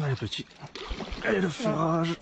Allez petit. Allez le ferrage.